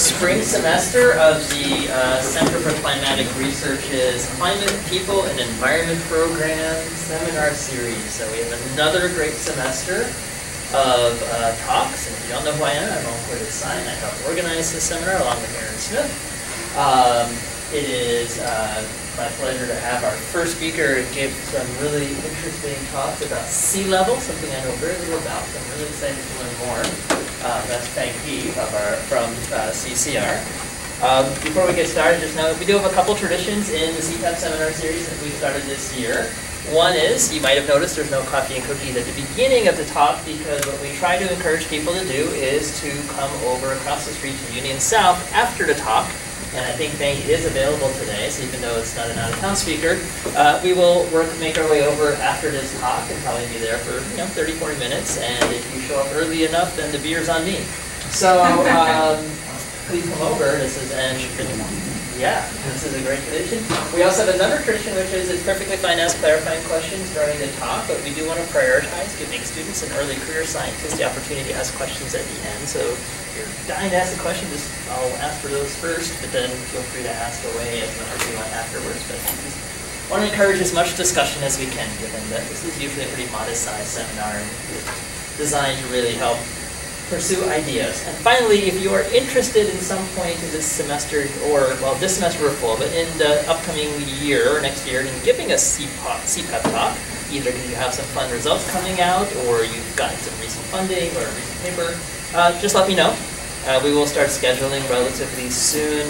spring semester of the uh, Center for Climatic Research's Climate, People, and Environment Program seminar series. So we have another great semester of uh, talks. And if you don't know who I am, I'm Owen Cordes-Sine. I help organize this seminar along with Aaron Smith. Um, it is uh, my pleasure to have our first speaker give some really interesting talks about sea level, something I know very little about. So I'm really excited to learn more. That's Feng He of our, from uh, CCR. Um, before we get started, just know we do have a couple traditions in the CPEP seminar series that we started this year. One is, you might have noticed there's no coffee and cookies at the beginning of the talk because what we try to encourage people to do is to come over across the street to Union South after the talk and I think Bank is available today, so even though it's not an out-of-town speaker, uh, we will work, make our way over after this talk and probably be there for you know 30, 40 minutes. And if you show up early enough, then the beer's on me. So um, please come over. This is and yeah, this is a great tradition. We also have another tradition, which is it's perfectly fine to ask clarifying questions during the talk, but we do want to prioritize giving students and early career scientists the opportunity to ask questions at the end. So dying to ask a question, just I'll ask for those first, but then feel free to ask away as as you want afterwards. But just want to encourage as much discussion as we can, given that this is usually a pretty modest-sized seminar designed to really help pursue ideas. And finally, if you are interested in some point in this semester, or, well, this semester we're full, but in the upcoming year or next year in giving a CPEP, CPEP talk, either because you have some fun results coming out, or you've gotten some recent funding or a recent paper, uh, just let me know. Uh, we will start scheduling relatively soon.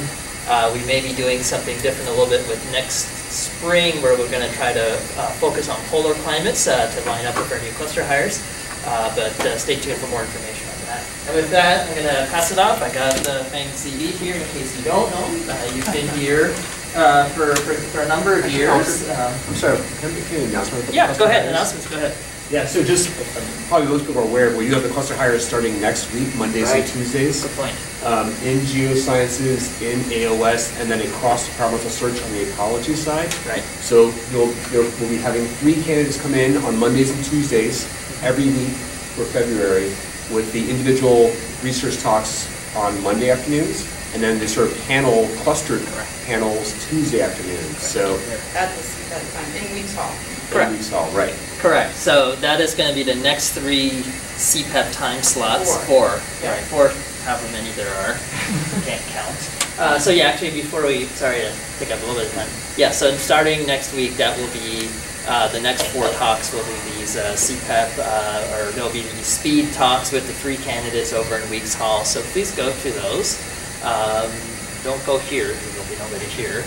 Uh, we may be doing something different a little bit with next spring where we're going to try to uh, focus on polar climates uh, to line up with our new cluster hires. Uh, but stay tuned for more information on that. And with that, I'm going to pass it off. I got the Feng CV here in case you don't know. you've been here for, for, for, a number of years. Um, I'm sorry, can I make an announcement? Yeah, go ahead. Announcements, go ahead. Yeah, so just, probably most people are aware, but you have the cluster hires starting next week, Mondays right. and Tuesdays. Good point. Um, in geosciences, in AOS, and then a cross-departmental search on the ecology side. Right. So you'll, you'll, we'll be having three candidates come in on Mondays and Tuesdays every week for February with the individual research talks on Monday afternoons, and then the sort of panel, clustered panels Tuesday afternoons. So At the, at the time, in Weeks Hall. Correct. Weeks Hall, right. Correct. So that is going to be the next three CPEP time slots. Four. Four. Yeah. Right. Four, however many there are. Can't count. Uh, so yeah, actually, before we, sorry to take up a little bit of time. Yeah, so starting next week, that will be uh, the next four talks will be these uh, CPEP, uh, or there'll be these speed talks with the three candidates over in Weeks Hall. So please go to those. Um, don't go here because there'll be nobody here.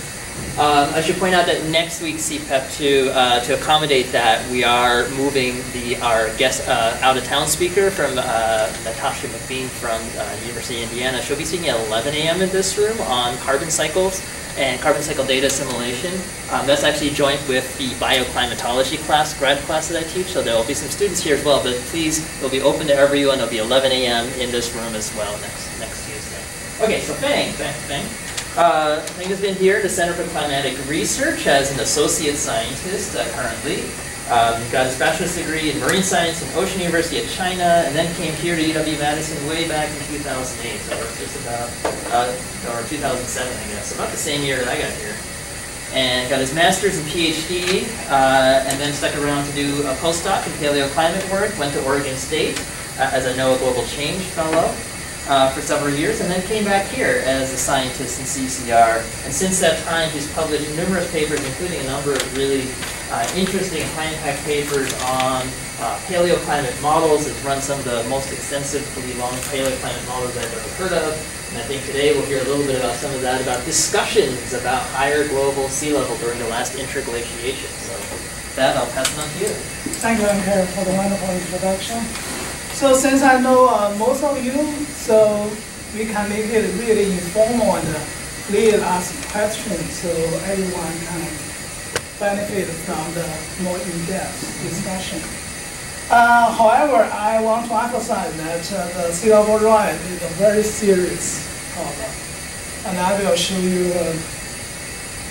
Um, I should point out that next week's CPEP, to, uh, to accommodate that, we are moving the, our guest uh, out-of-town speaker from uh, Natasha MacBean from uh, University of Indiana. She'll be speaking at 11 a.m. in this room on carbon cycles and carbon cycle data assimilation. Um, that's actually joint with the bioclimatology class, grad class that I teach, so there will be some students here as well, but please, it'll be open to everyone. It'll be 11 a.m. in this room as well next, next Tuesday. Okay, so Feng, Feng, Feng. Uh, Feng has been here at the Center for Climatic Research as an associate scientist uh, currently. Um, got his bachelor's degree in marine science from Ocean University of China, and then came here to UW-Madison way back in 2008, so just about, uh, or 2007, I guess, about the same year that I got here. And got his master's and PhD, uh, and then stuck around to do a postdoc in paleoclimate work, went to Oregon State uh, as a NOAA Global Change Fellow, uh, for several years, and then came back here as a scientist in CCR. And since that time, he's published numerous papers, including a number of really uh, interesting high-impact papers on uh, paleoclimate models. Has run some of the most extensively long paleoclimate models I've ever heard of. And I think today we'll hear a little bit about some of that, about discussions about higher global sea level during the last interglaciation. So with that, I'll pass it on to you. Thank you, Ankur, for the wonderful introduction. So since I know uh, most of you, so we can make it really informal and uh, please ask questions so everyone can benefit from the more in-depth discussion. Uh, however, I want to emphasize that uh, the rise is a very serious problem, and I will show you uh,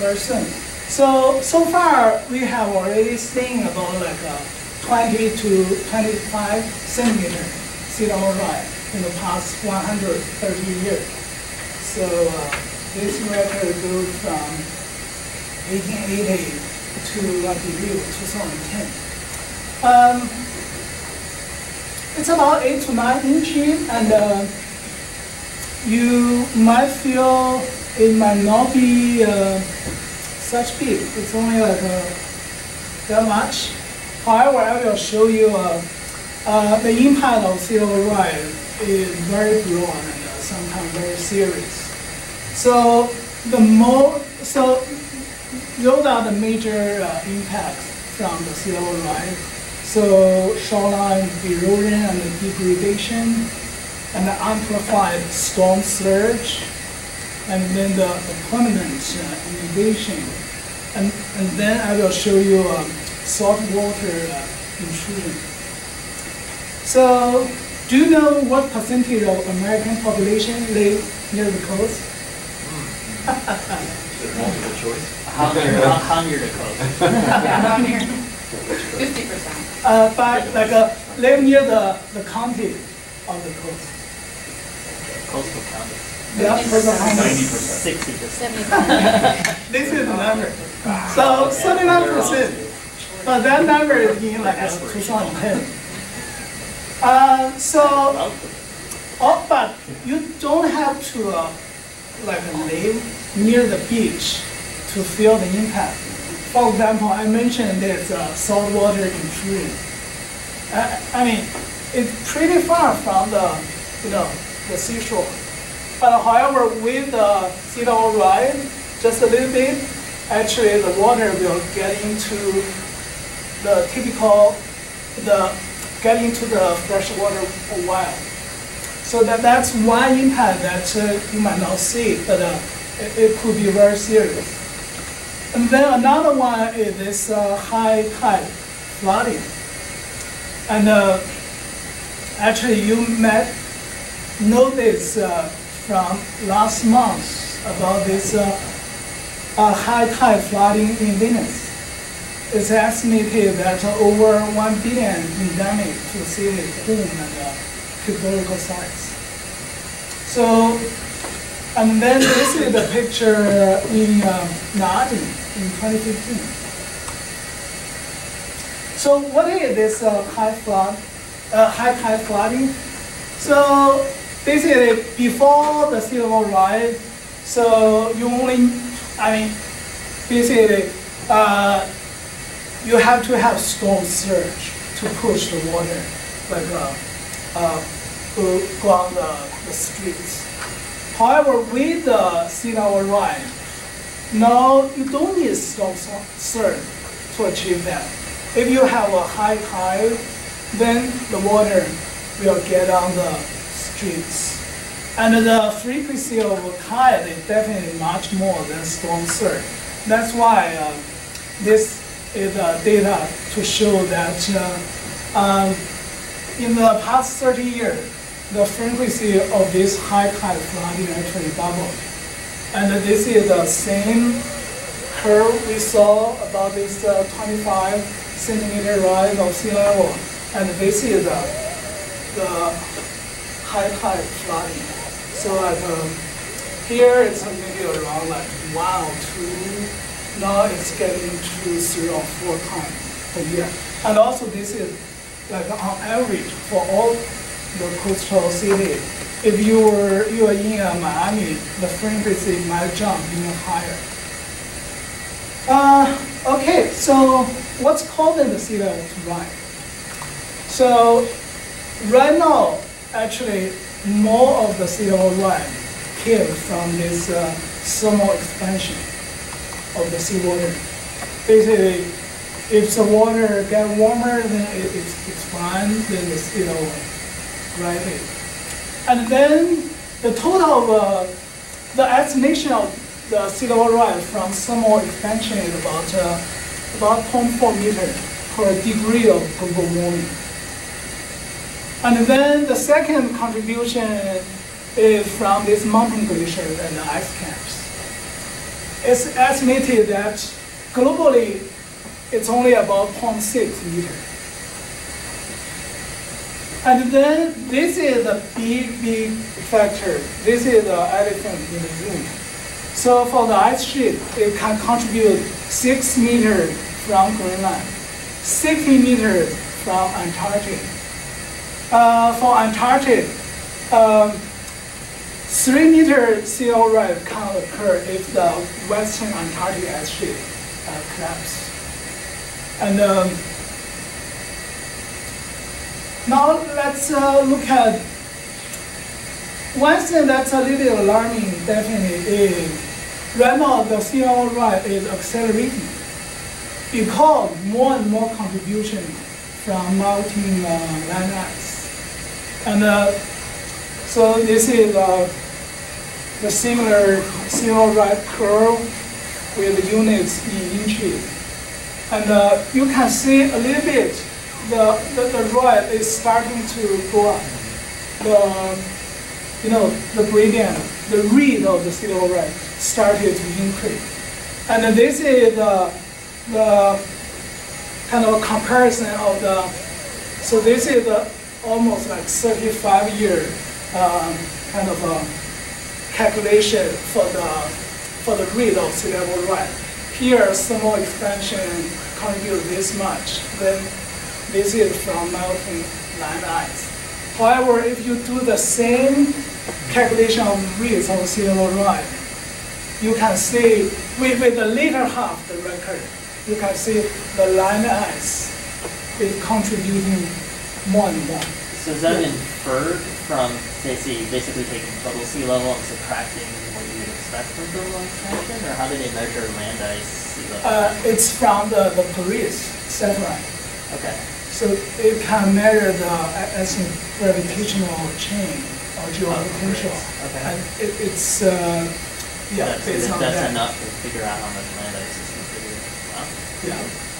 very soon. So, so far we have already seen about like uh, 20 to 25 centimeter sea level rise in the past 130 years. So uh, this record goes from 1880 to, believe, 2010. Um, it's about eight to nine inches, and uh, you might feel it might not be uh, such big. It's only like uh, that much. However, I will show you uh, uh, the impact of sea level rise is very broad and uh, sometimes very serious. So the more so those are the major uh, impacts from the sea level rise. So shoreline erosion and degradation, and the amplified storm surge, and then the, the permanent uh, inundation. And, and then I will show you um, saltwater uh, intrusion. So, do you know what percentage of American population live near the coast? Multiple choice. Hundred, hundred of coast. Yeah, around here, fifty percent. Uh, but like uh, live near the, the county of the coast. Coastal county. Yeah, for the county. Ninety percent. Sixty percent. Seventy-five. This is the number. So thirty-nine percent. But that number is in like uh, 2010. So, oh, but you don't have to uh, like live near the beach to feel the impact. For example, I mentioned this uh, saltwater intrusion. I, I mean, it's pretty far from the, you know, the seashore. But however, with the sea level rise, just a little bit, actually the water will get into the typical, the, get into the freshwater while. So that, that's one impact that uh, you might not see, but uh, it, it could be very serious. And then another one is this uh, high tide flooding. And uh, actually, you know this uh, from last month about this uh, high tide flooding in Venice. It's estimated that over 1 billion damage to cities, home, and uh, historical sites. So, and then this is the picture in um, Nadi in 2015. So what is this uh, high flood, uh, high tide flooding? So basically, before the sea level rise, so you only, I mean, basically, uh, you have to have storm surge to push the water, like uh, uh, go, go on the, the streets. However, with the sea level rise, now you don't need storm sur- surge to achieve that. If you have a high tide, then the water will get on the streets. And the frequency of tide is definitely much more than storm surge. That's why uh, this is uh, data to show that uh, um, in the past 30 years, the frequency of this high tide flooding actually doubled. And this is the same curve we saw about this uh, 25 centimeter rise of sea level. And this is the, the high tide flooding. So like um, here it's maybe around like one or two. Now it's getting to three or four times per year. And also this is like on average for all the coastal cities. If you were you are in uh, Miami, the frequency might jump even higher. Uh, okay, so what's causing the sea level to rise? So right now, actually, more of the sea level rise came from this uh, thermal expansion of the seawater. Basically, if the water get warmer, then it, it's, it's fine, then the sea level rises. And then the total of uh, the estimation of the sea level rise from thermal expansion is about uh, about 0.4 meter per degree of global warming. And then the second contribution is from this mountain glaciers and the ice caps. It's estimated that globally it's only about 0.6 meter. And then this is a big, big factor. This is the elephant in the room. So for the ice sheet, it can contribute six meters from Greenland, 60 meters from Antarctic. Uh, for Antarctic, um, three meter sea level rise can occur if the western Antarctic ice sheet uh, collapse. And um, now let's uh, look at one thing that's a little alarming definitely is right now the level rise is accelerating because more and more contribution from melting uh, land ice. And uh, so this is uh, the similar level rise curve with units in inches. And uh, you can see a little bit the, the, the rise is starting to go up. The, you know, the gradient, the rate of the level rise started to increase. And this is the, the kind of comparison of the, so this is the almost like 35 year um, kind of a calculation for the, for the rate of sea level rise. Here, thermal expansion contribute this much. Then this is from melting land ice. However, if you do the same calculation of rates of sea level rise, you can see with, with the later half the record, you can see the land ice is contributing more and more. So is that inferred from, say, see, basically taking total sea level and subtracting what you would expect from the thermal expansion, or how do they measure land ice sea level? Uh, it's from the, the GRACE satellite. Okay. So it can measure the I think, gravitational chain or geopotential. Okay. And it, it's, uh, yeah, That's, based that's that. enough to figure out how much land ice is contributing. Wow. Yeah.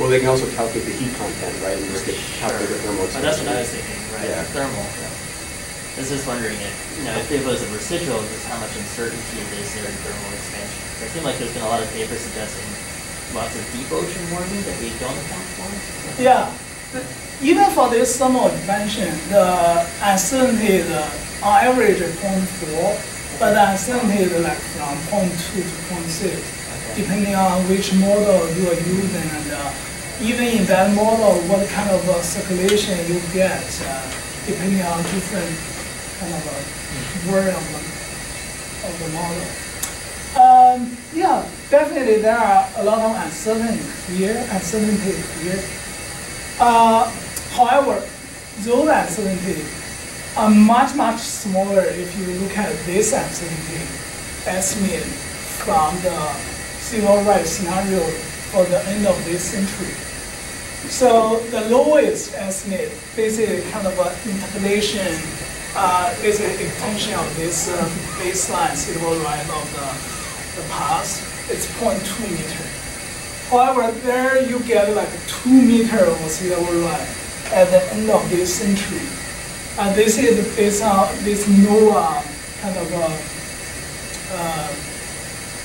Well, they can also calculate the heat content, right, and just get, calculate the thermal Oh, that's what I was expansion. thinking, right? Yeah. Thermal. Yeah. I was just wondering if, you know, if it was a residual, just how much uncertainty is there in thermal expansion? 'Cause It seemed like there's been a lot of papers suggesting lots of deep ocean warming that we don't account for. Yeah. Even for this thermal expansion, the uncertainty is uh, on average 0.4, but the uncertainty is like from 0.2 to 0.6, depending on which model you are using and uh, even in that model, what kind of uh, circulation you get, uh, depending on different kind of uh, word of the, of the model. Um, yeah, definitely there are a lot of uncertainty here, uncertainty here. Uh, however, those uncertainties are much, much smaller if you look at this uncertainty estimate from the level rise scenario for the end of this century. So the lowest estimate, basically kind of an interpolation, uh, basically extension of this uh, baseline level rise of the, the past, it's 0.2 meter. However, there you get like two meter of level rise at the end of this century. And this is based on this NOAA kind of uh,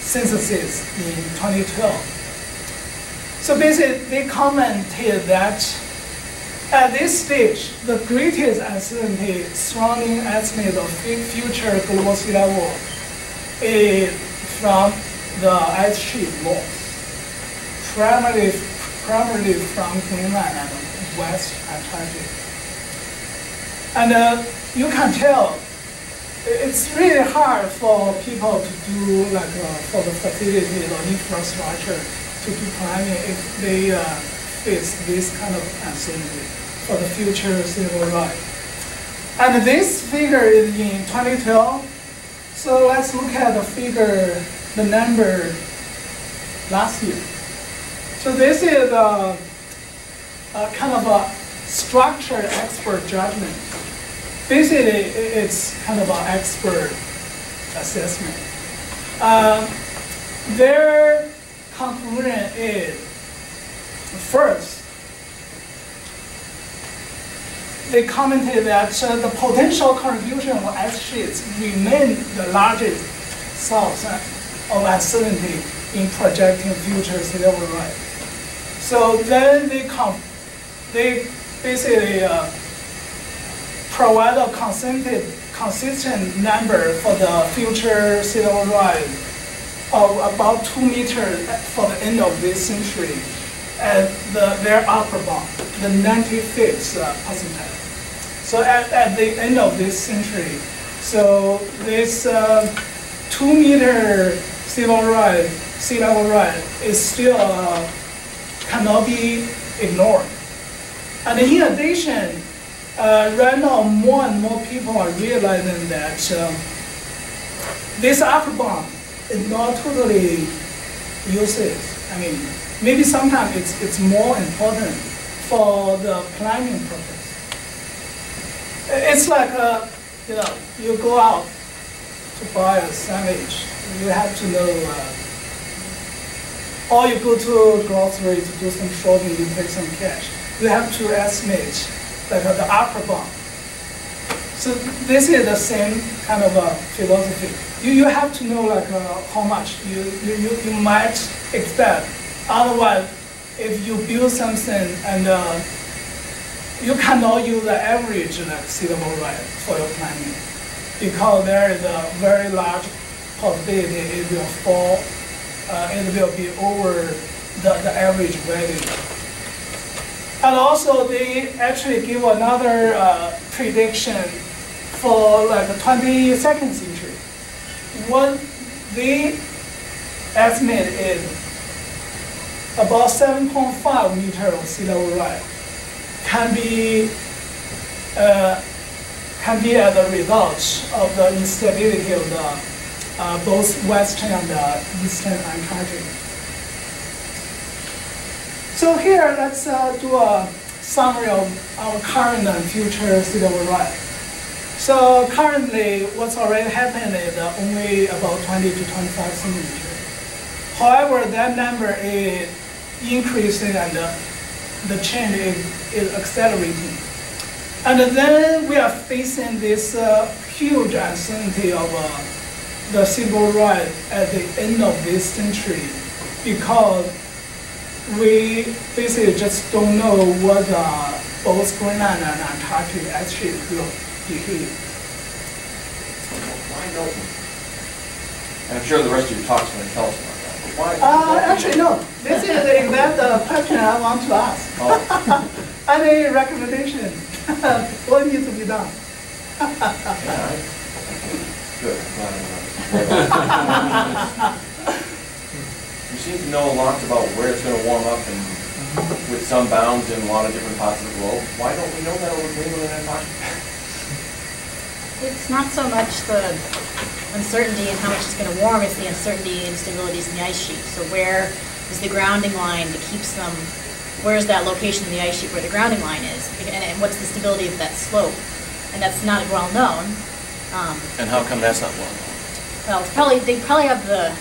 synthesis in 2012. So basically, they commented that at this stage, the greatest uncertainty surrounding estimate of fu- future global sea level is from the ice sheet loss primarily, primarily from Greenland and West Antarctic. And uh, you can tell it's really hard for people to do like uh, for the facility or infrastructure to do planning if they uh, face this kind of uncertainty for the future civil rise. And this figure is in 2012. So let's look at the figure, the number last year. So this is a, a kind of a structured expert judgment. Basically, it's kind of an expert assessment. Uh, their conclusion is, first, they commented that uh, the potential contribution of ice sheets remain the largest source of uncertainty in projecting future level rise. So then they come, they basically uh, provide a consistent, consistent number for the future sea level rise of about two meters for the end of this century at the, their upper bound, the 95th uh, percentile. So at, at the end of this century, so this uh, two meter sea level rise, sea level rise is still uh, cannot be ignored. And in addition, uh, right now more and more people are realizing that um, this upper bound is not totally useless. I mean, maybe sometimes it's, it's more important for the planning purpose. It's like, uh, you know, you go out to buy a sandwich, you have to know, uh, or you go to a grocery to do some shopping, you take some cash. You have to estimate like uh, the upper bound. So this is the same kind of uh, philosophy. You, you have to know like uh, how much you, you, you, might expect. Otherwise, if you build something and uh, you cannot use the average like sea level for your planning because there is a very large possibility it will fall, uh, it will be over the, the average value. And also, they actually give another uh, prediction for like the 22nd century. What they estimate is about 7.5 meter of sea level rise can be uh, can be as a result of the instability of the uh, both western and eastern Antarctic. So here, let's uh, do a summary of our current and future level rise. So currently, what's already happened is only about 20 to 25 centimeters. However, that number is increasing and uh, the change is, is accelerating. And then we are facing this uh, huge uncertainty of uh, the level rise at the end of this century because we basically just don't know what uh, both Greenland and Antarctic actually will behave. Why Milton? And I'm sure the rest of your talk's going to tell us about that. But why? Uh, actually, no. This is the exact uh, question I want to ask. Oh, Any recommendation? what needs to be done? Good. Glad I know. You seem to know lots about where it's going to warm up and with some bounds in a lot of different parts of the globe. Why don't we know that over Greenland and Antarctica? It's not so much the uncertainty and how much it's going to warm, it's the uncertainty and instabilities in the ice sheet. So where is the grounding line that keeps them, where is that location in the ice sheet where the grounding line is? And, and what's the stability of that slope? And that's not well known. Um, And how come that's not well known? well, it's probably, they probably have the,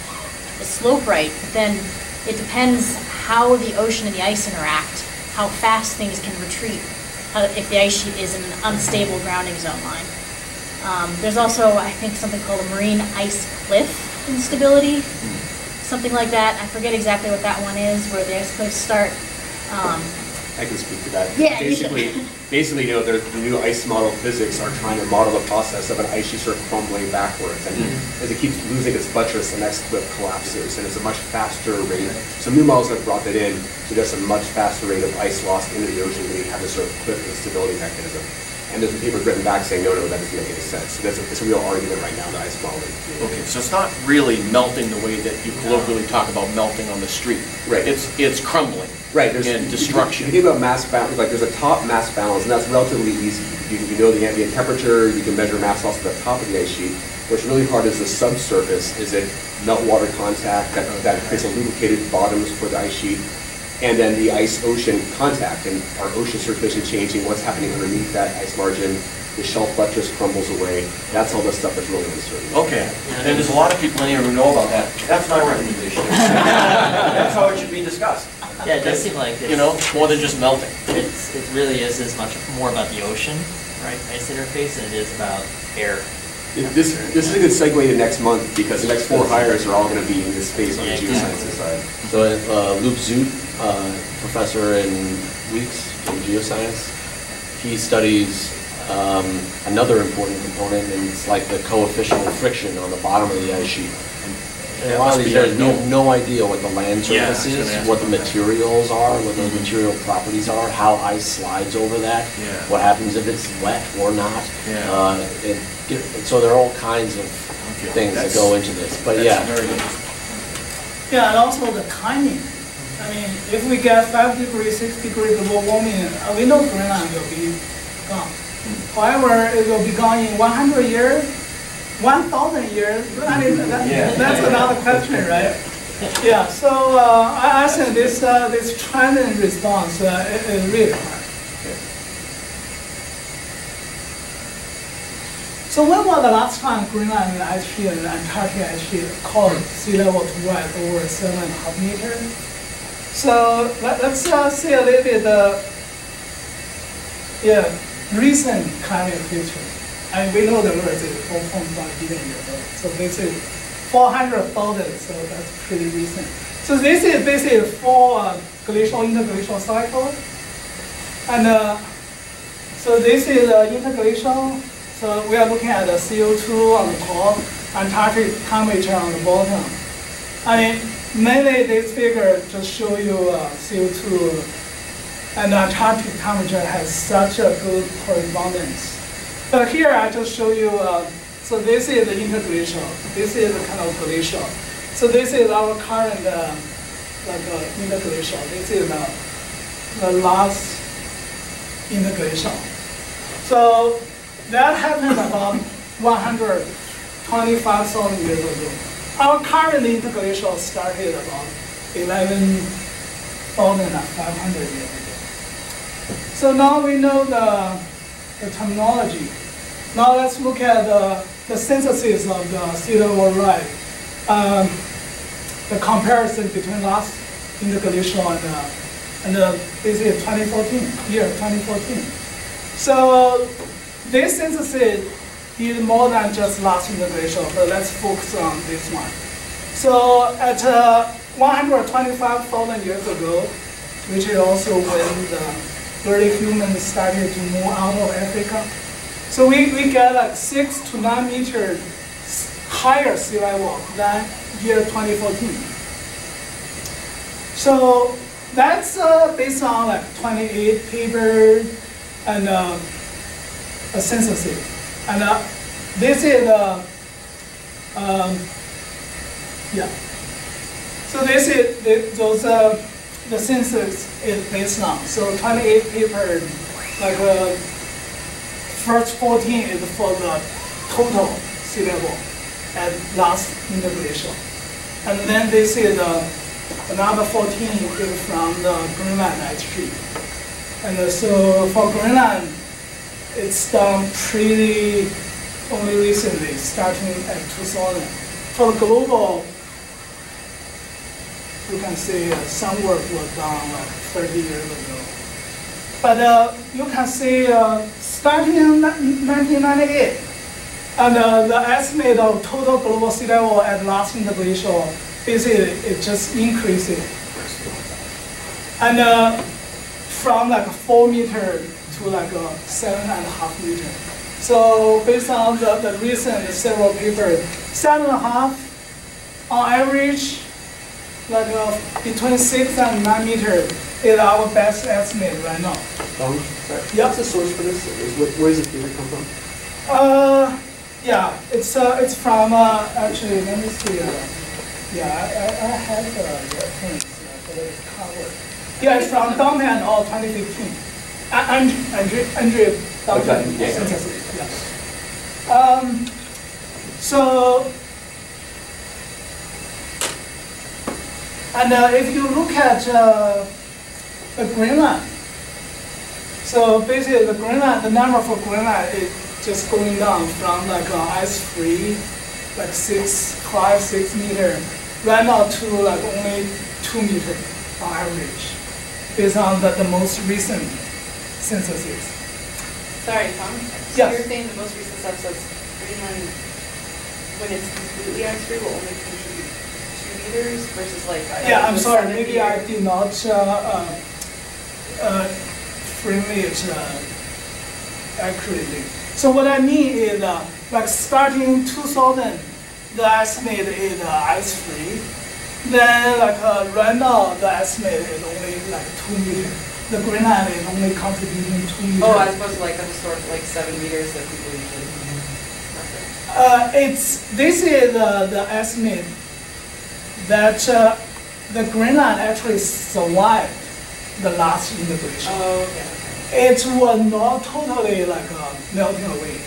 the slope right, but then it depends how the ocean and the ice interact, how fast things can retreat, how, if the ice sheet is in an unstable grounding zone line. Um, there's also, I think, something called a marine ice cliff instability, something like that. I forget exactly what that one is, where the ice cliffs start. Um, I can speak to that. Yeah. Basically, basically, you know, the, the new ice model physics are trying to model the process of an ice sheet sort of crumbling backwards. And mm-hmm. as it keeps losing its buttress, the next cliff collapses, and it's a much faster rate. So new models have brought that in, there's a much faster rate of ice loss into the ocean when you have this sort of cliff instability mechanism. And there's papers written back saying, no, no, that doesn't make any sense. So that's a, it's a real argument right now, the ice modeling. Okay, so it's not really melting the way that you colloquially talk about melting on the street. Right. It's, it's crumbling. Right, there's. And destruction. You think about mass balance, like there's a top mass balance, and that's relatively easy. You, you know the ambient temperature, you can measure mass loss at the top of the ice sheet. What's really hard is the subsurface, is it meltwater contact that, that creates a lubricated bottoms for the ice sheet, and then the ice-ocean contact, and our ocean circulation changing, what's happening underneath that ice margin, the shelf buttress crumbles away, that's all the stuff that's really uncertain. Okay, and there's a lot of people in here who know about that. That's my recommendation. That's how it should be discussed. Yeah, it does seem like it's. You know, more than just melting. It's, it really is as much more about the ocean, right, ice interface, than it is about air. This, this is a good segue to next month, because the next four hires are all gonna be in this space on the Yeah, geosciences side. So uh, Luke Zoet, uh, professor in Weeks in geoscience, he studies um, another important component, and it's like the coefficient of friction on the bottom of the ice sheet. And a lot of these areas, we have no idea what the land Yeah, I surface was gonna is, ask what the about that. materials are, what those material properties are, how ice slides over that, Yeah. what happens if it's wet or not. Yeah. Uh, it- it- So there are all kinds of Okay, things that that's- go into this, but That's yeah. very interesting. Yeah, and also the timing. I mean, if we get five degrees, six degrees global warming, uh, we know Greenland will be gone. However, it will be gone in one hundred years, one thousand years, I mean, that- Yeah. that's another question, right? Yeah, so, uh, I, I think this, uh, this trend and response, uh, is is really hard. So when was the last time Greenland and ice sheet and Antarctica ice sheet caused sea level to rise over seven and a half meters? So let, us uh, see a little bit the yeah recent climate features. And we know the Earth is 4.5 billion years old. So this is 400,000. So that's pretty recent. So this is basically four uh, glacial interglacial cycle. And uh, so this is uh, interglacial. So we are looking at the CO2 on the top, Antarctic temperature on the bottom. I mean, mainly this figure just show you uh, CO2 and Antarctic temperature has such a good correspondence. But here I just show you, uh, so this is the interglacial, this is the kind of glacial. So this is our current uh, like uh, interglacial. This is the, the last interglacial. So that happened about 125,000 years ago. Our current interglacial started about 11,500 years ago. So now we know the, the terminology. Now let's look at the, the synthesis of the sea level rise. Um, the comparison between last interglacial and, uh, and uh, this is 2014, year 2014. So this synthesis is more than just last interglacial, but let's focus on this one. So at uh, 125,000 years ago, which is also when the early humans started to move out of Africa, so we, we get like six to nine meters higher sea level than year 2014. So that's uh, based on like 28 papers and uh, a census. And uh, this is uh, um, yeah. So this is the, those uh, the census is based on. So 28 papers, like uh, first 14 is for the total sea level at last interglacial. And then this is uh, another 14 is from the Greenland ice sheet. And uh, so for Greenland, it's done pretty only recently, starting at 2000. For the global, you can see uh, some work was done like 30 years ago. But uh, you can see uh, starting in 1998, and uh, the estimate of total global sea level at last interglacial, basically it just increasing. And uh, from like four meter to like a seven and a half meter. So based on the, the recent several papers, seven and a half on average, like uh, between six and nine meter is our best estimate right now. Dong, sorry. Yep. What's the source for this? Is- Where, does the figure come from? Uh, yeah, it's uh, it's from uh, actually let me see. Uh, yeah, I, I, I have the reference uh, cover. Yeah, it's from Dutton or 2015. A- Andrew Andrew Andrew Okay. Yeah. Um, so. And uh, if you look at uh, the Greenland, so basically the Greenland, the number for Greenland is just going down from like uh, ice free, like six, five, six meter, right now to like only two meter on average, based on the, the most recent synthesis. Sorry, Tom. Yes. You're saying the most recent census, Greenland, when it's completely ice-free, will only versus like. Yeah, I'm sorry, maybe I did not uh, uh, uh, frame it uh, accurately. So what I mean is, uh, like starting 2000, the estimate is uh, ice free. Then like uh, right now, the estimate is only like two meters. The Greenland is only contributing two meters. Oh, as opposed to like the historic, like seven meters that people usually. Uh, it's, this is uh, the estimate that uh, the Greenland actually survived the last interglaciation. Oh, okay. It was not totally like uh, melting away.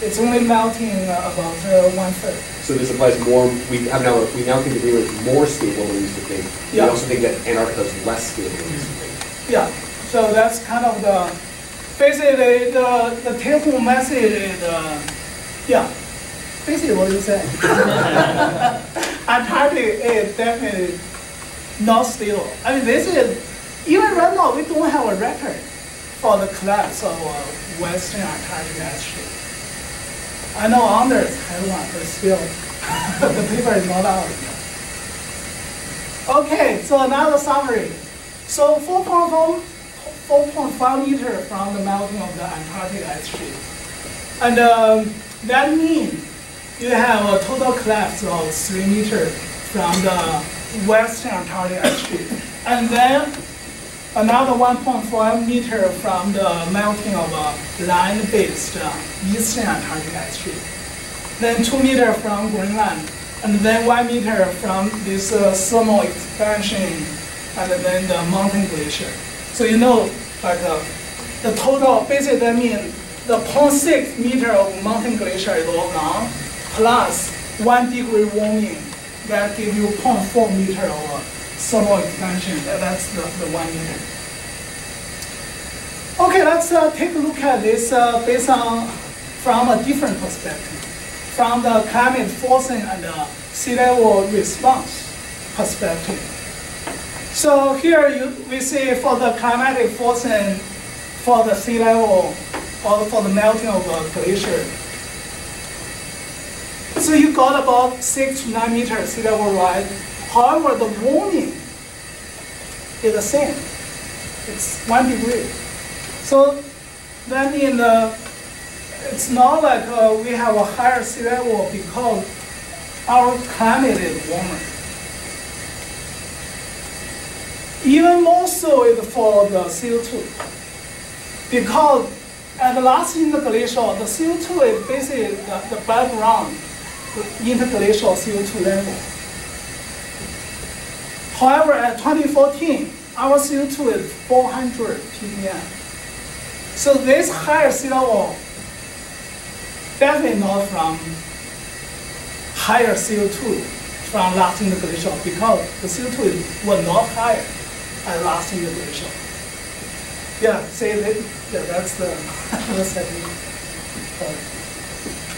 It's only melting uh, about uh, one third. So this applies more, we have now, we now think the Greenland is more stable than we used to think. We also think that Antarctica is less stable than we used to think. Yeah, so that's kind of the, basically, the, the take home message is, uh, yeah, basically what you said. Antarctica is definitely not stable. I mean, this is, even right now, we don't have a record for the collapse of uh, Western Antarctic ice sheet. I know had one, but still, the paper is not out yet. Okay, so another summary. So 4.4 4.5 meter from the melting of the Antarctic ice sheet. And um, that means you have a total collapse of 3 meter from the western Antarctic ice sheet. And then another 1.5 meter from the melting of a land-based uh, eastern Antarctic ice sheet. Then 2 meter from Greenland, and then 1 meter from this uh, thermal expansion, and then the mountain glacier. So you know, like uh, the total, basically that means the 0.6 meter of mountain glacier is all gone, plus 1 degree warming, that give you 0.4 meter of thermal expansion, That- that's the, the 1 meter. Okay, let's uh, take a look at this uh, based on, from a different perspective, from the climate forcing and the sea level response perspective. So here you, we see for the climatic forcing for the sea level or for the melting of a glacier. So you got about six to nine meters sea level rise. However, the warming is the same. It's one degree. So that means uh, it's not like uh, we have a higher sea level because our climate is warmer. Even more so is for the CO2. Because at the last interglacial, the CO2 is basically the, the background, the interglacial CO2 level. However, at 2014, our CO2 is 400 ppm. So this higher sea level definitely not from higher CO2 from last interglacial because the CO2 is, was not higher at last interglacial. Yeah, say that, yeah, that's the, the second point.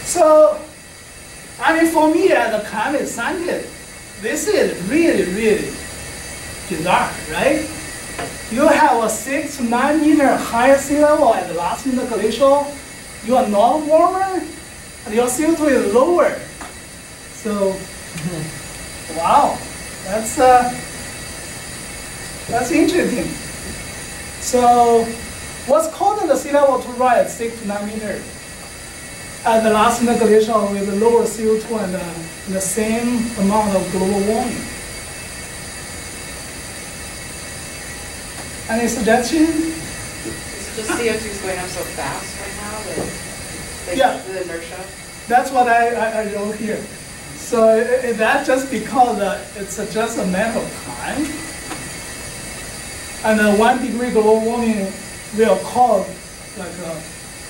So, I mean, for me as a climate scientist, this is really, really bizarre, right? You have a six nine meter higher sea level at the last interglacial, you are not warmer, and your CO2 is lower. So, wow, that's uh, that's interesting. So, what's causing the sea level to rise six to nine meters? At the last interglacial with the lower CO2 and uh, the same amount of global warming. Any suggestion? Is it just CO2 is going up so fast right now that, Yeah. the inertia? That's what I, I, I wrote here. So i- i- that just because uh, it's uh, just a matter of time. And uh, one degree global warming will cause like uh,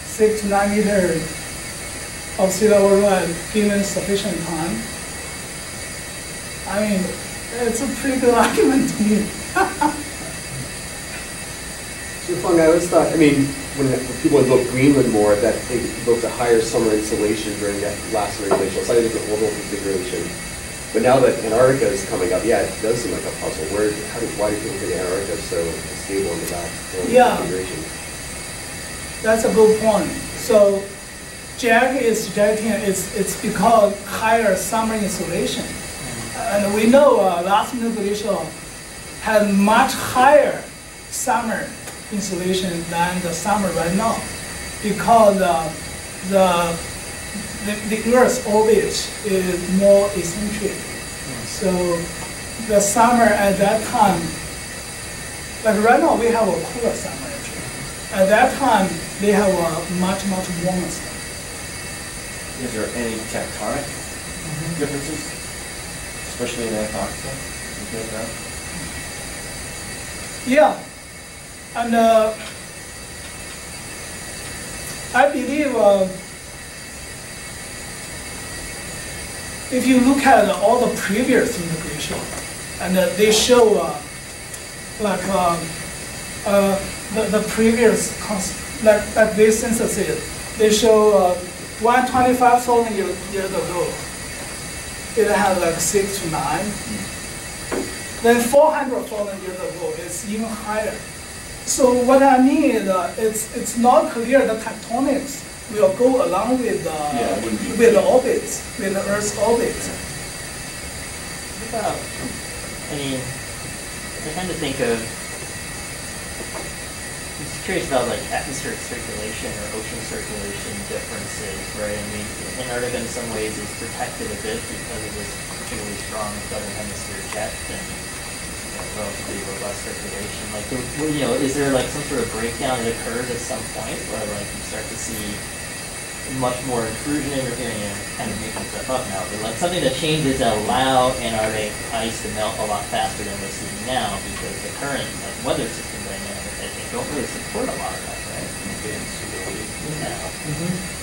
six to of sea given sufficient time. I mean, it's a pretty good argument to me. So Feng, I always thought, I mean, when, when people invoke Greenland more, that they invoked a higher summer insolation during that last interglacial, slightly different orbital configuration. But now that Antarctica is coming up, yeah, it does seem like a puzzle. Where, how do, why do people think Antarctica is so stable in the back Yeah. configuration? That's a good point. So Jack is suggesting it's, it's because higher summer insolation, And we know uh, last interglacial had much higher summer insolation than the summer right now. because uh, the, the, the Earth's orbit is more eccentric. So the summer at that time, like right now we have a cooler summer actually. At that time, they have a much, much warmer summer. Is there any tectonic differences, especially in Antarctica? compared to that? Yeah, and uh, I believe uh, if you look at all the previous interglaciation, and uh, they show uh, like uh, uh, the, the previous like, like this synthesis, they show uh, 125,000 year, years ago, it had like six to nine. Then 400,000 years ago, it's even higher. So what I mean is, uh, it's, it's not clear the tectonics will go along with the, Yeah, it with the orbits, with the Earth's orbit. What about, I mean, I tend to think of, I'm curious about like atmospheric circulation or ocean circulation differences, right? I mean, Antarctica in some ways is protected a bit because of this particularly strong southern hemisphere jet and you know, relatively robust circulation. Like, you know, is there like some sort of breakdown that occurs at some point where like you start to see much more intrusion interfering and kind of making stuff up now. But like something that changes that allow Antarctic ice to melt a lot faster than we're seeing now because the current like weather system don't really support a lot of that, right? Yeah.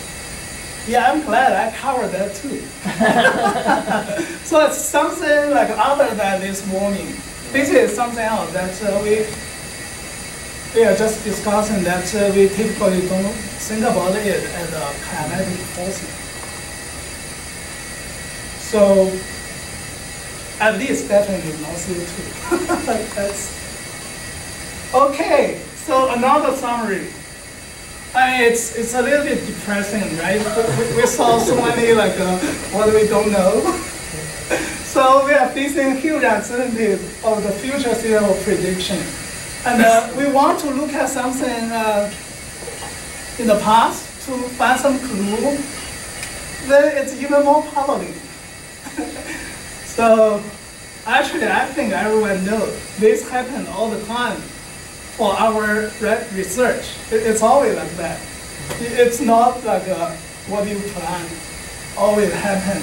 Yeah, I'm glad I covered that too. so it's something like other than this warming. Basically, it's something else that uh, we we are just discussing that uh, we typically don't think about it as a climatic force. So at least definitely no CO2. That's okay. So another summary. I mean, it's, it's a little bit depressing, right? We, we saw so many like uh, what we don't know. so we are facing huge uncertainties of the future level prediction. And uh, we want to look at something uh, in the past to find some clue. Then it's even more puzzling. so actually, I think everyone knows this happens all the time for our re- research. It's always like that. It's not like uh, what you plan always happen.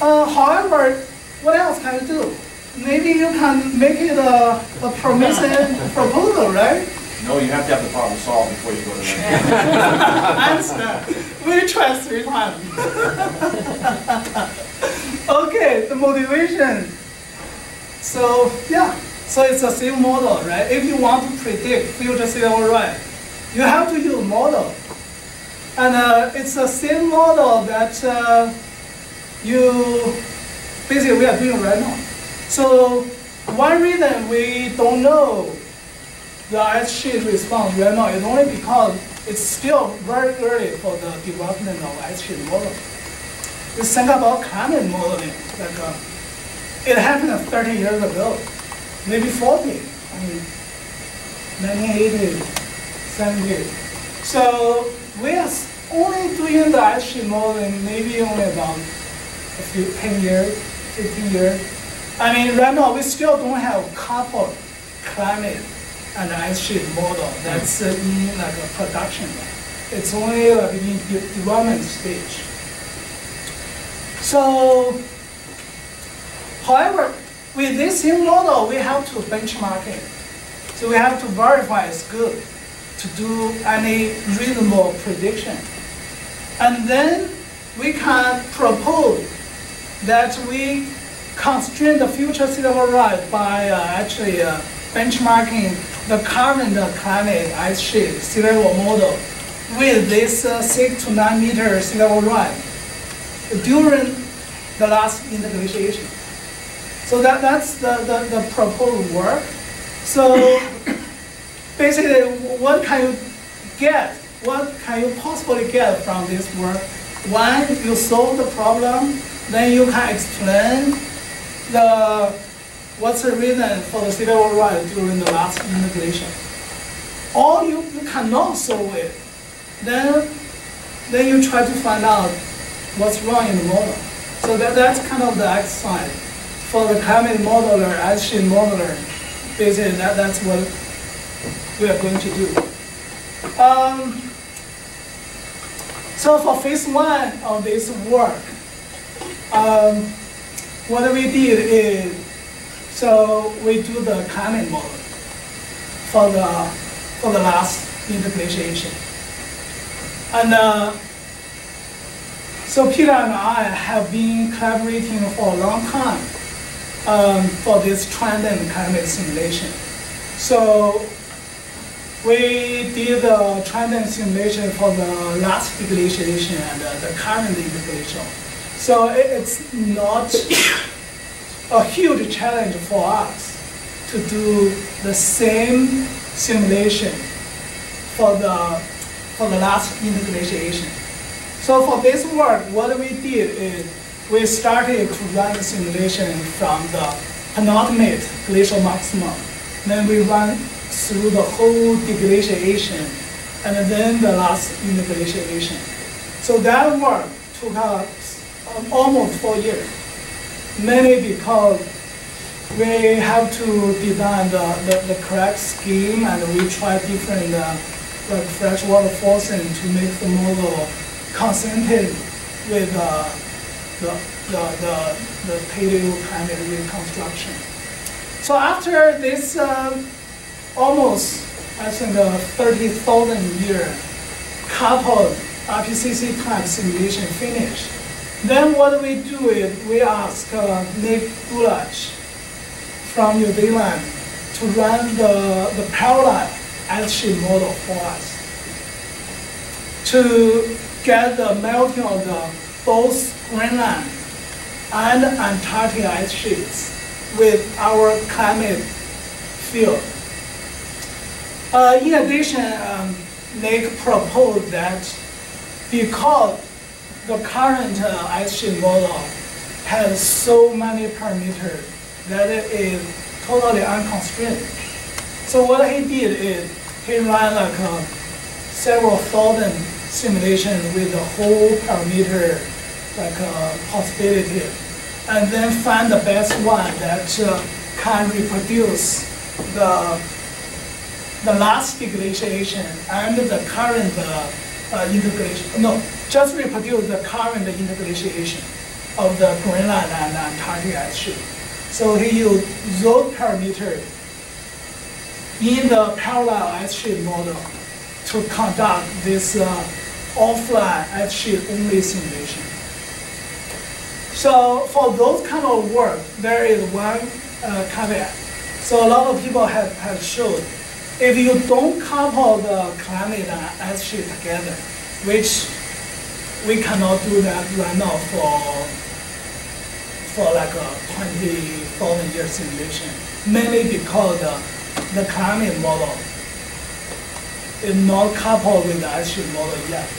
Uh, however, what else can you do? Maybe you can make it a, a promising proposal, right? No, you have to have the problem solved before you go to that. I understand. We try three times. okay, the motivation. So yeah, so it's the same model, right? If you want to predict future sea level rise, you have to use model, and uh, it's the same model that uh, you basically we are doing right now. So one reason we don't know the ice sheet response right now is only because it's still very early for the development of ice sheet model. You think about climate modeling, like uh, it happened 30 years ago, maybe 40, I mean, 1980, 70. So we are only doing the ice sheet modeling maybe only about a few, 10 years, 15 years. I mean, right now, we still don't have coupled climate and ice sheet model that's in like a production. It's only like in de- development stage. So, however, with this new model, we have to benchmark it. So we have to verify it's good to do any reasonable prediction. And then we can propose that we constrain the future level rise by uh, actually uh, benchmarking the current uh, climate ice sheet sea level model with this uh, six to nine meter sea level rise during the last interglaciation. So that, that's the, the, the proposed work. So basically, what can you get? What can you possibly get from this work? One, you solve the problem, then you can explain the what's the reason for the sea level rise during the last interglaciation. Or you, you cannot solve it, then then you try to find out what's wrong in the model. So that, that's kind of the exercise. For the climate modeler, sheet modeler, basically that, that's what we are going to do. Um, so for phase one of this work, um, what we did is, so we do the climate model for the, for the last interglaciation. And uh, so Peter and I have been collaborating for a long time um, for this transient climate simulation. So we did the transient simulation for the last deglaciation and uh, the current interglacial. So it, it's not a huge challenge for us to do the same simulation for the for the last interglaciation. So for this work, what we did is we started to run the simulation from the penultimate glacial maximum. Then we run through the whole deglaciation and then the last interglaciation. So that work took us um, almost four years, mainly because we have to design the, the, the correct scheme and we try different uh, like freshwater forcing to make the model consistent with uh, the, the, the, the paleoclimate reconstruction. So after this uh, almost, I think, uh, 30,000 year coupled IPCC type simulation finished, then what we do is we ask uh, Nick Golledge from New Zealand to run the, the parallel sheet model for us to get the melting of the both Greenland and Antarctic ice sheets with our climate field. Uh, in addition, um, Nick proposed that because the current uh, ice sheet model has so many parameters that it is totally unconstrained. So what he did is he ran like uh, several thousand simulations with the whole parameter like uh, possibility, and then find the best one that uh, can reproduce the the last deglaciation and the current uh, interglaciation. No, just reproduce the current interglaciation of the Greenland and Antarctic ice sheet. So he used those parameters in the parallel ice sheet model to conduct this uh, offline ice sheet only simulation. So for those kind of work, there is one uh, caveat. So a lot of people have, have showed, if you don't couple the climate and ice sheet together, which we cannot do that right now for, for like a 20,000 year simulation, mainly because the, the climate model is not coupled with the ice sheet model yet.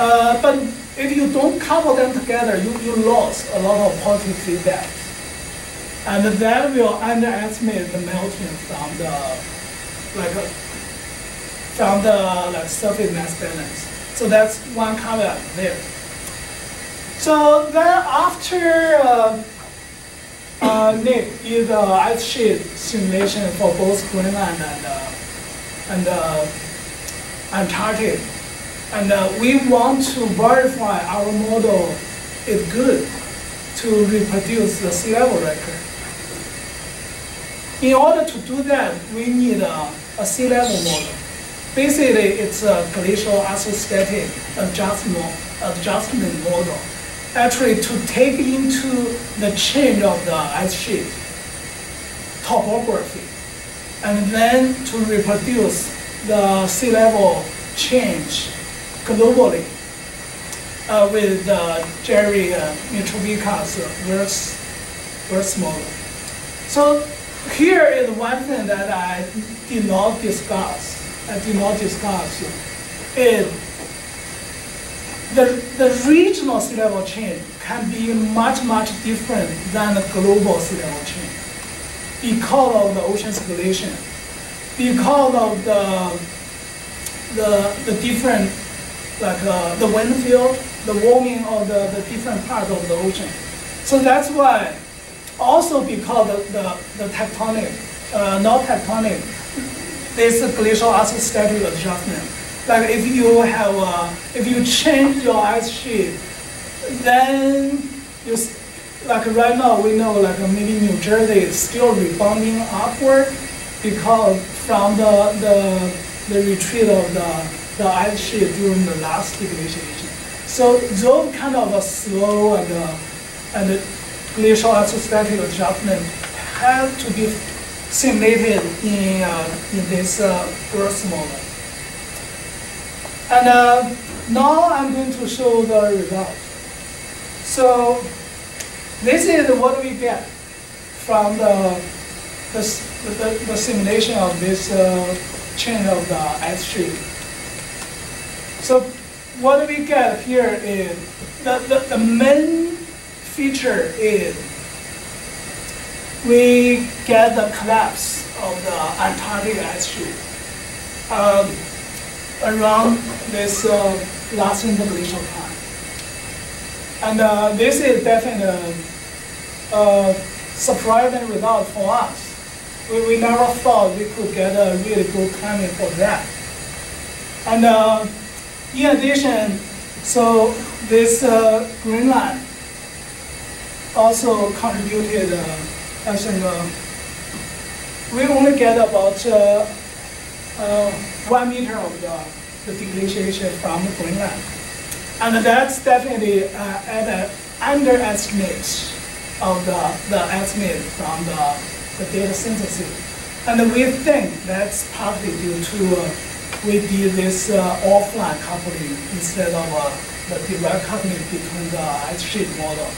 Uh, but if you don't couple them together, you, you lost a lot of positive feedback. And that will underestimate the melting from the like uh, from the like surface mass balance. So that's one caveat there. So then after uh, uh, Nick did the ice sheet simulation for both Greenland and uh, and uh, Antarctic, and uh, we want to verify our model is good to reproduce the sea level record. In order to do that, we need a, sea level model. Basically, it's a glacial isostatic adjustment, adjustment model. Actually, to take into the change of the ice sheet topography, and then to reproduce the sea level change globally uh, with uh, Jerry uh, Mitrovica's verse, verse model. So here is one thing that I did not discuss. I did not discuss is the, the regional sea level change can be much, much different than the global sea level change because of the ocean circulation, because of the the, the different, like uh, the wind field, the warming of the, the different parts of the ocean. So that's why, also because the, the, the tectonic, uh, not tectonic, this glacial isostatic adjustment. Like if you have, uh, if you change your ice sheet, then you, like right now we know like maybe New Jersey is still rebounding upward because from the, the, the retreat of the, the ice sheet during the last glaciation. So those kind of a slow and, uh, and glacial isostatic adjustment have to be simulated in, uh, in this uh, Earth model. And uh, now I'm going to show the result. So this is what we get from the, the, the, the simulation of this uh, change of the ice sheet. So what do we get here is the, the, the main feature is we get the collapse of the Antarctic ice sheet um, around this uh, last interglacial time. And uh, this is definitely a, a surprising result for us. We, we never thought we could get a really good timing for that. And uh, in addition, so this uh, Greenland also contributed uh, I think uh, we only get about uh, uh, one meter of the, the deglaciation from Greenland. And that's definitely uh, at an underestimate of the, the estimate from the, the data synthesis. And we think that's partly due to uh, we did this uh, offline coupling instead of uh, the direct coupling between the ice sheet model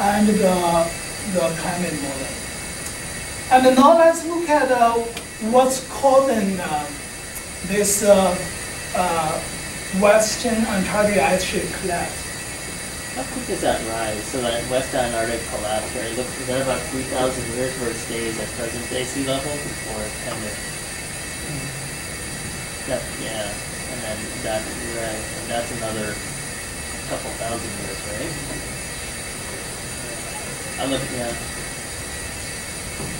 and the, the climate model. And now let's look at uh, what's causing this western Antarctic ice sheet collapse. How quick does that rise? So that West Antarctic collapse, right? Is that about 3,000 years where it stays at present day sea level? Or kind of. That, yeah, and then that, right, and that's another couple thousand years, right? I look, yeah.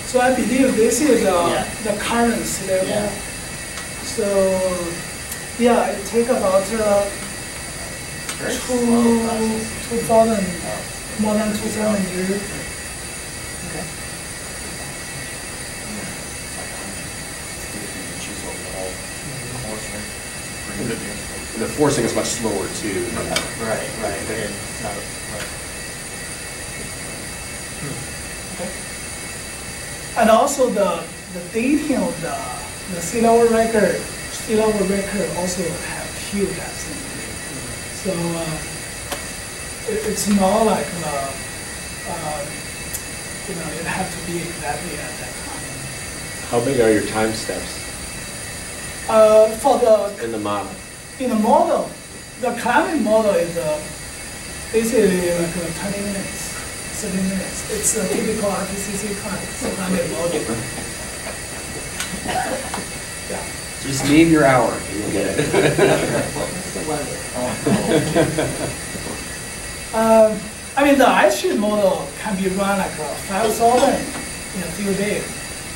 So I believe this is uh, Yeah. the current level. Yeah. So yeah, it take about uh, two, 2000, Oh. more than 2000 years. And the forcing is much slower too. than that. Right, right, it's not, right. And also the, the dating of the, the sea level record, sea level record also have huge estimate. So uh, it, it's not like, uh, uh, you know, it have to be exactly at that time. How big are your time steps Uh, for the, in the model? in the model, the climate model is uh, basically like uh, 20 minutes, 30 minutes. It's a typical IPCC climate climate model. Yeah. Just name your hour and you'll get it. Um, I mean, the ice sheet model can be run like uh, 5,000 in a few days.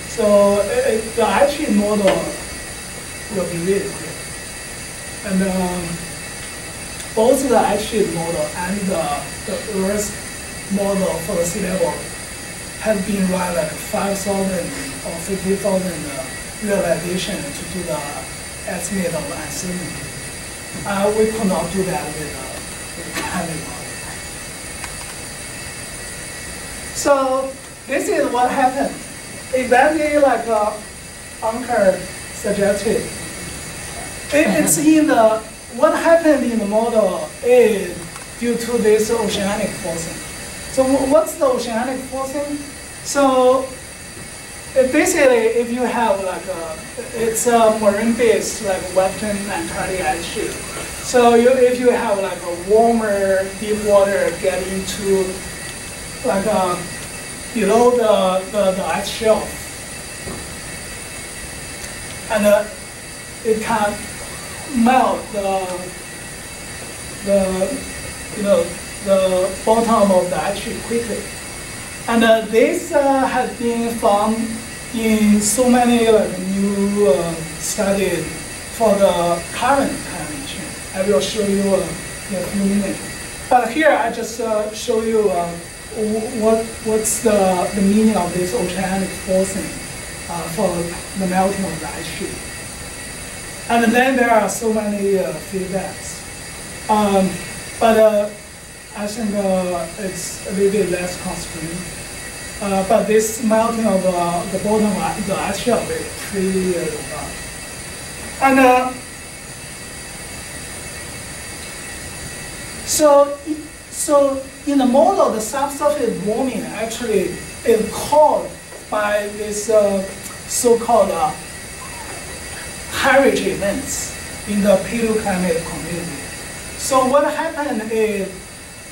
So uh, uh, the ice sheet model will be really quick. And um, both the sheet model and the, the Earth model for the sea level have been run like 5,000 or 50,000 uh, realization to do the estimate of uncertainty. Uh, we could not do that with, uh, climate model. So this is what happened. Exactly like uh, Ankur suggested. It, it's in the, what happened in the model is due to this oceanic forcing. So what's the oceanic forcing? So basically, if you have like a, it's a marine-based like Western Antarctic ice sheet. So you, if you have like a warmer deep water get into like uh, below the, the, the ice shelf. And uh, it can melt the, the, you know, the bottom of the ice sheet quickly. And uh, this uh, has been found in so many like, new uh, studies for the current climate change. I will show you uh, in a few minutes. But here I just uh, show you uh, what what's the, the meaning of this oceanic forcing uh, for the melting of the ice sheet. And then there are so many uh, feedbacks. Um, but uh, I think uh, it's a little bit less constrained. Uh, but this melting of uh, the bottom the ice shelf is pretty uh. And uh, so, so in the model, the subsurface warming actually is caused by this so-called Heinrich events in the paleoclimate community. So what happened is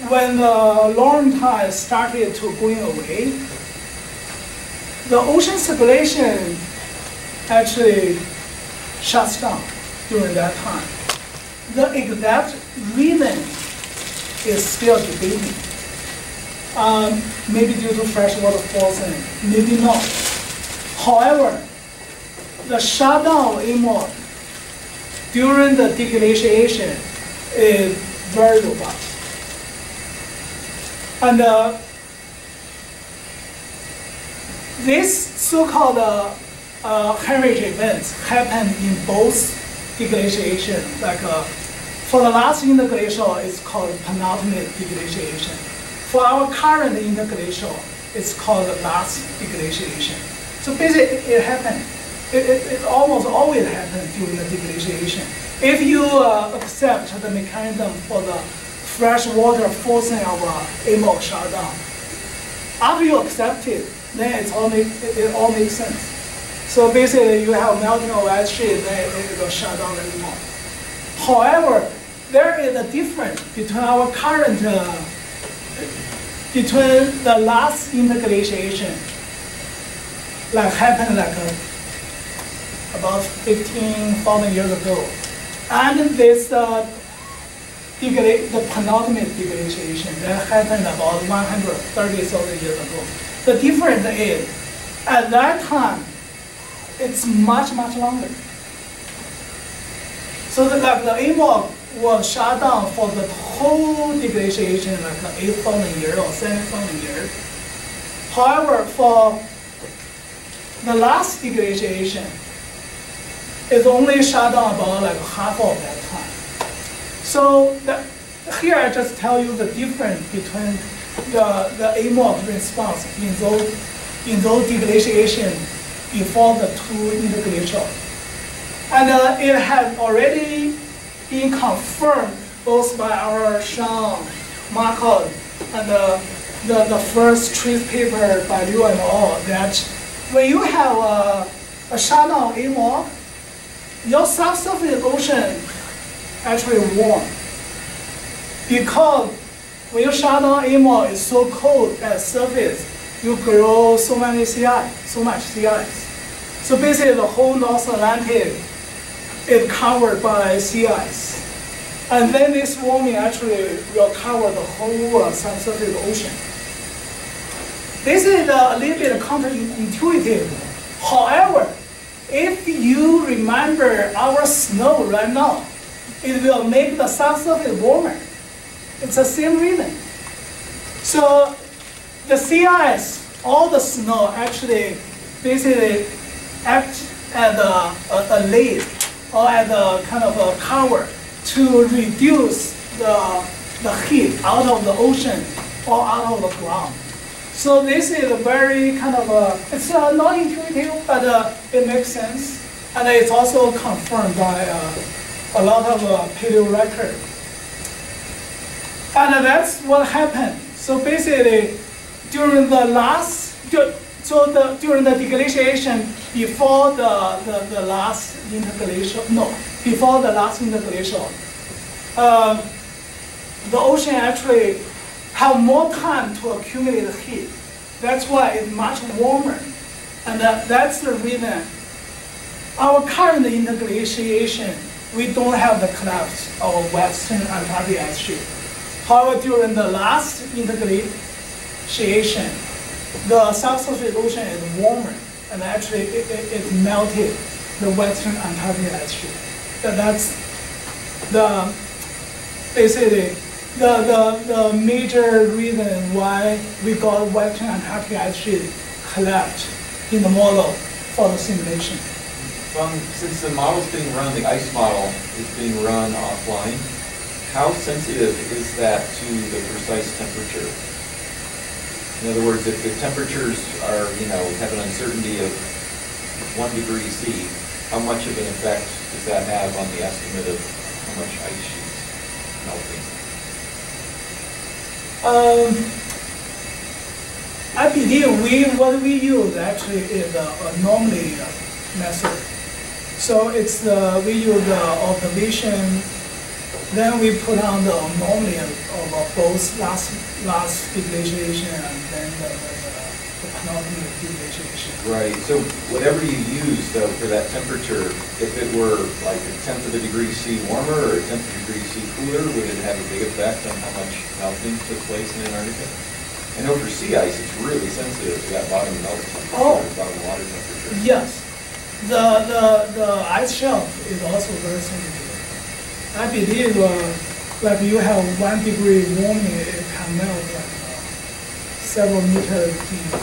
when the Laurentide started to going away, the ocean circulation actually shuts down during that time. The exact reason is still debated. Um, maybe due to freshwater forcing, maybe not. However, the shutdown AMOC during the deglaciation is very robust. And uh, this so-called uh, uh, Heinrich events happen in both deglaciation, like uh, for the last interglacial, it's called penultimate deglaciation. For our current interglacial, it's called the last deglaciation. So basically, it happened. It, it, it almost always happens during the deglaciation. If you uh, accept the mechanism for the fresh water forcing of uh, AMOC shutdown, after you accept it, then it's all make, it, it all makes sense. So basically, you have melting of ice sheet, then it, it will shut down anymore. However, there is a difference between our current, uh, between the last interglaciation, like happened like uh, about 15,000 years ago, and this uh, degla- the penultimate deglaciation that happened about 130,000 years ago. The difference is, at that time, it's much, much longer. So the, like the AMOC was shut down for the whole deglaciation, like 8,000 years or 7,000 years. However, for the last deglaciation, it's only shut down about like half of that time. So here I just tell you the difference between the, the AMOC response in those, in those deglaciation before the two interglacial. And uh, it has already been confirmed both by our Shaun Marcott and uh, the, the first trace paper by Liu and all that when you have a, a shutdown AMOC, your subsurface ocean actually warm. Because when you shut down it's so cold at surface, you grow so many sea ice, so much sea ice. So basically the whole North Atlantic is covered by sea ice. And then this warming actually will cover the whole uh, subsurface ocean. This is a little bit counterintuitive. However, if you remember our snow right now, it will make the subsurface warmer. It's the same reason. So the sea ice, all the snow actually basically act as a, a, a lid or as a kind of a cover to reduce the, the heat out of the ocean or out of the ground. So this is a very kind of a, it's uh, not intuitive, but uh, it makes sense. And it's also confirmed by uh, a lot of uh, paleo record. And that's what happened. So basically, during the last, so the, during the deglaciation, before the, the, the last interglacial, no, before the last interglacial, um, the ocean actually have more time to accumulate heat. That's why it's much warmer. And that, that's the reason our current interglaciation we don't have the collapse of Western Antarctic ice sheet. However, during the last interglaciation, the subsurface ocean is warmer, and actually it, it, it melted the Western Antarctic ice sheet. That, that's the basically the, the, the major reason why we got Western Antarctic ice sheet collapsed in the model for the simulation. Um, since the model's being run, the ice model is being run offline, how sensitive is that to the precise temperature? In other words, if the temperatures are, you know, have an uncertainty of one degree C, how much of an effect does that have on the estimate of how much ice sheets melting? Um, I believe we, what we use actually is uh, a anomaly uh, method. So it's the, we use the observation, then we put on the anomaly of both last, last and then the, the penultimate. Right, so whatever you use though for that temperature, if it were like a tenth of a degree C warmer or a tenth of a degree C cooler, would it have a big effect on how much melting took place in Antarctica? I know for sea ice, it's really sensitive to that bottom melt temperature, Oh. bottom water temperature. Yes, the, the, the ice shelf is also very sensitive. I believe, uh, like you have one degree warming, it can melt like uh, several meters deep,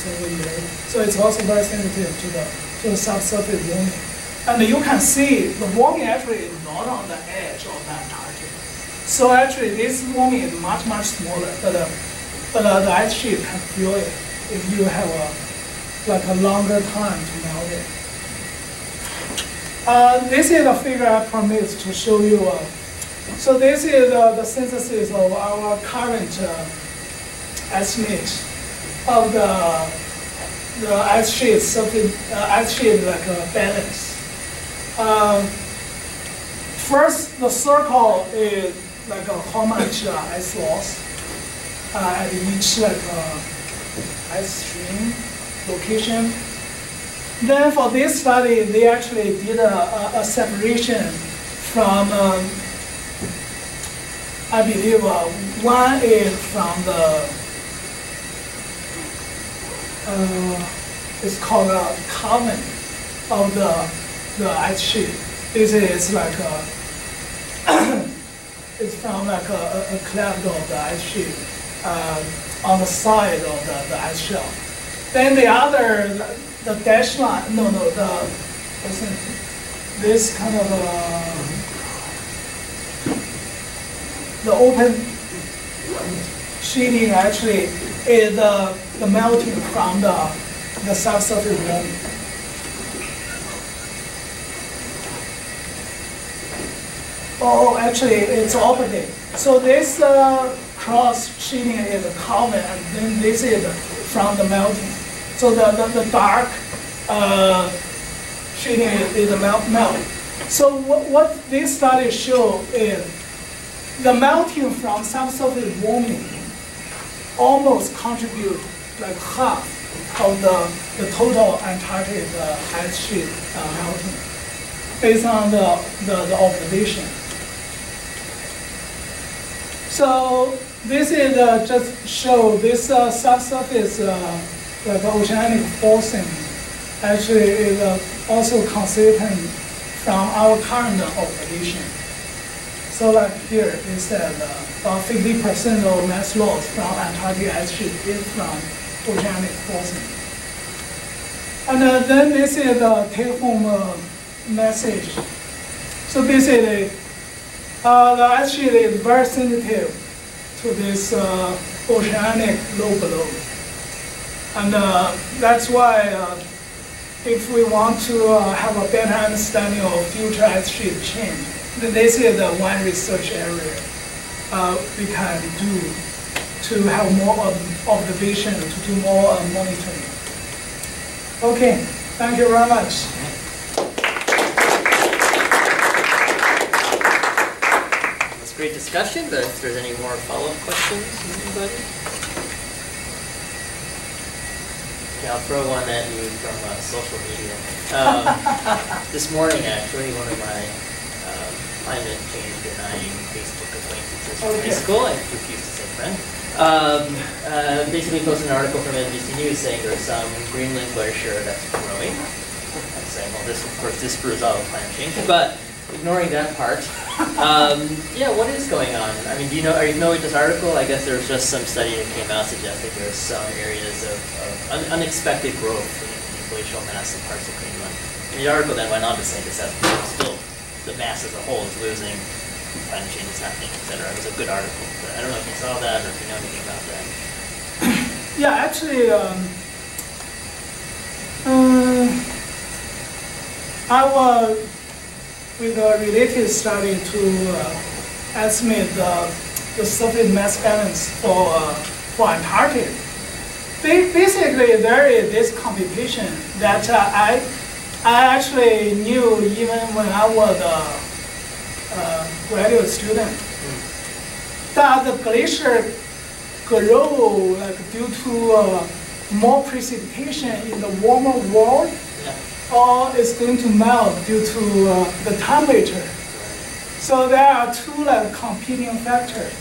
So it's also very sensitive to the, to the subsurface warming. And you can see the warming actually is not on the edge of the Antarctic. So actually, this warming is much, much smaller, but, uh, but uh, the ice sheet can feel it if you have a, like a longer time to melt it. Uh, this is a figure I promised to show you. Uh, so this is uh, the synthesis of our current uh, estimate of the, the ice sheet, something, uh, ice sheet like a balance. Um, first, the circle is like how much uh, ice loss uh, at each like ice stream location. Then for this study, they actually did a, a, a separation from, um, I believe, uh, one is from the, uh, it's called a calving of the, the ice sheet. This is like a, it's from like a, a- a cleft of the ice sheet uh, on the side of the, the ice shelf. Then the other, the dash line, no, no, the, it? this kind of, uh, the open sheeting actually is the, the melting from the, the subsurface warming. Oh, actually, it's opposite. So this uh, cross sheeting is calving, and then this is from the melting. So the, the, the dark uh, sheeting is, is the melt, melt. So what, what this study show is the melting from subsurface warming almost contribute like half of the, the total Antarctic uh, ice sheet uh, melting based on the, the, the observation. So this is uh, just show this uh, subsurface uh, like oceanic forcing actually is uh, also consistent from our current observation. So like here said uh, about 50% of mass loss from Antarctic ice sheet is from oceanic forcing. And uh, then this is the take-home uh, message. So basically, uh, the sheet is very sensitive to this uh, oceanic low blow. And uh, that's why uh, if we want to uh, have a better understanding of future ice sheet change, then this is the one research area uh, we can do to have more ob- observation, to do more uh, monitoring. Okay, thank you very much. That's great discussion, but if there's any more follow-up questions, anybody? Okay, I'll throw one at you from uh, social media. Um, this morning, actually, one of my um, climate change denying Facebook acquaintances from high Okay. school, I refuse to say friend, um, uh, basically posted an article from NBC News saying there's some Greenland glacier that's growing. I'm saying, well, this of course disproves all of climate change, but ignoring that part, um, yeah, what is going on? I mean, do you know, are you familiar with this article? I guess there was just some study that came out suggesting there's some areas of, of un- unexpected growth in, in glacial mass in parts of Greenland. And the article then went on to say this has still, the mass as a whole is losing, climate change is happening, et cetera. It was a good article, but I don't know if you saw that or if you know anything about that. Yeah, actually, um, I was with a related study to uh, estimate the, the surface mass balance for, uh, for Antarctica. Ba- Basically, there is this computation that uh, I, I actually knew even when I was a, a graduate student. That the glacier grow like due to uh, more precipitation in the warmer world, or it's going to melt due to uh, the temperature. So there are two like competing factors.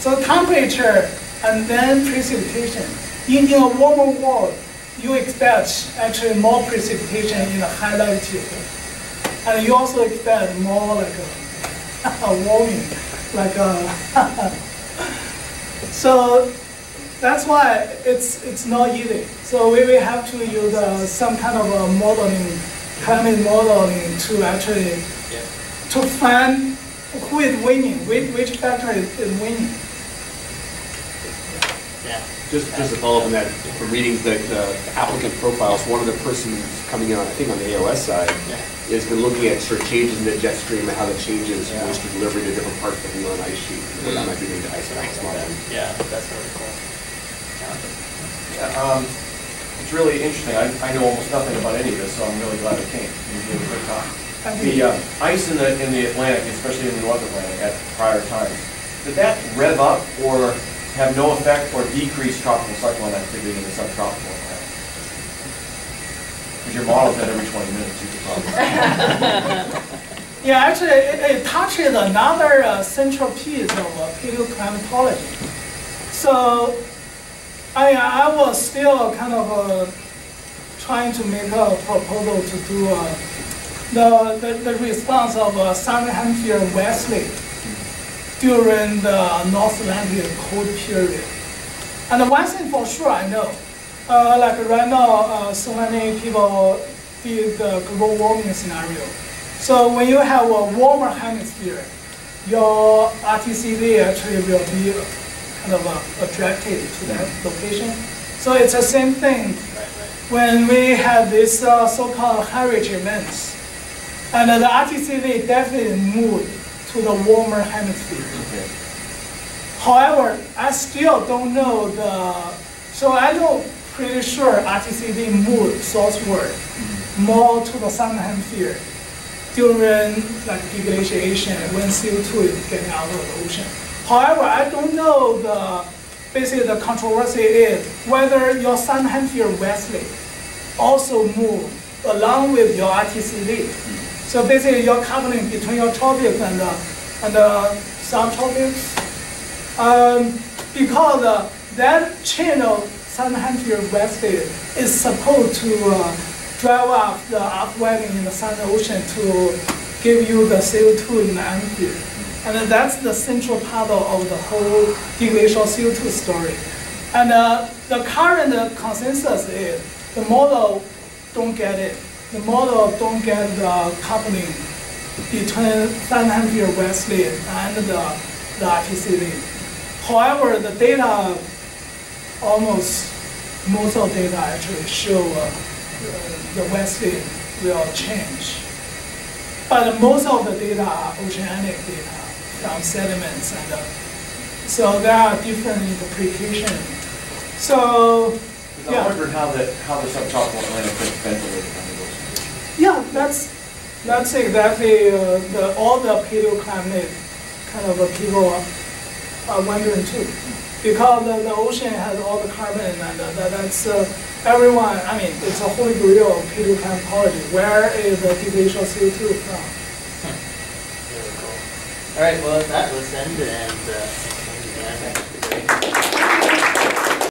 So temperature and then precipitation. In, in a warmer world, you expect actually more precipitation in the high latitude. And you also expect more like a, a warming, like a So that's why it's, it's not easy. So we will have to use uh, some kind of a modeling, climate modeling to actually, Yeah. to find who is winning, which, which factor is, is winning. Yeah. Just, just to follow up on that, from reading the the applicant profiles, one of the persons coming in, on I think on the AOS side, Yeah. has been looking at sort of changes in the jet stream and how that changes Yeah. moisture delivery to different parts of the Greenland ice sheet, and what that might be doing to ice balance modeling. Yeah, that's really cool. Yeah, um, It's really interesting. I, I know almost nothing about any of this, so I'm really glad I came. You gave a good talk. The uh, ice in the, in the Atlantic, especially in the North Atlantic at prior times, did that rev up or have no effect or decrease tropical cyclone activity in the subtropical Atlantic? Because your model's at every 20 minutes, you could probably. Yeah, actually, it, it touches another uh, central piece of uh, paleoclimatology. So, I, I was still kind of uh, trying to make a proposal to do uh, the, the, the response of uh, Southern Hemisphere westerly during the North Atlantic cold period. And one thing for sure I know, uh, like right now, uh, so many people did the global warming scenario. So when you have a warmer hemisphere, your ITCZ actually will be kind of uh, attracted to that location. So it's the same thing when we have these uh, so-called Heinrich events. And the ITCZ definitely moved to the warmer hemisphere. Okay. However, I still don't know the, so I know pretty sure ITCZ moved southward, mm-hmm. more to the southern hemisphere during like deglaciation when CO2 is getting out of the ocean. However, I don't know the, basically the controversy is whether your southern hemisphere westerly also move along with your ITCZ. Mm-hmm. So basically, you're coupling between your tropics and the, and the subtropics. Um, because uh, that channel, Hemisphere westerly, is supposed to uh, drive up the upwelling in the Southern Ocean to give you the CO2 in the atmosphere. And that's the central part of the whole deglacial CO2 story. And uh, the current consensus is the model don't get it. The model don't get the coupling between Southern Hemisphere westerly and the, the ITCZ. However, the data, almost, most of the data actually show uh, the westerly will change. But most of the data are oceanic data from sediments and, uh, so there are different interpretations. So, I yeah. wondered how the, how the subtropical Atlantic gets ventilated under those conditions. Yeah, that's, that's exactly uh, the, all the kind of uh, people are- are wondering too. because the, the ocean has all the carbon and that, that that's uh, everyone. I mean, it's a holy grail of paleoclimatology. Where is the of CO2 from? All right, well, that was end and, uh,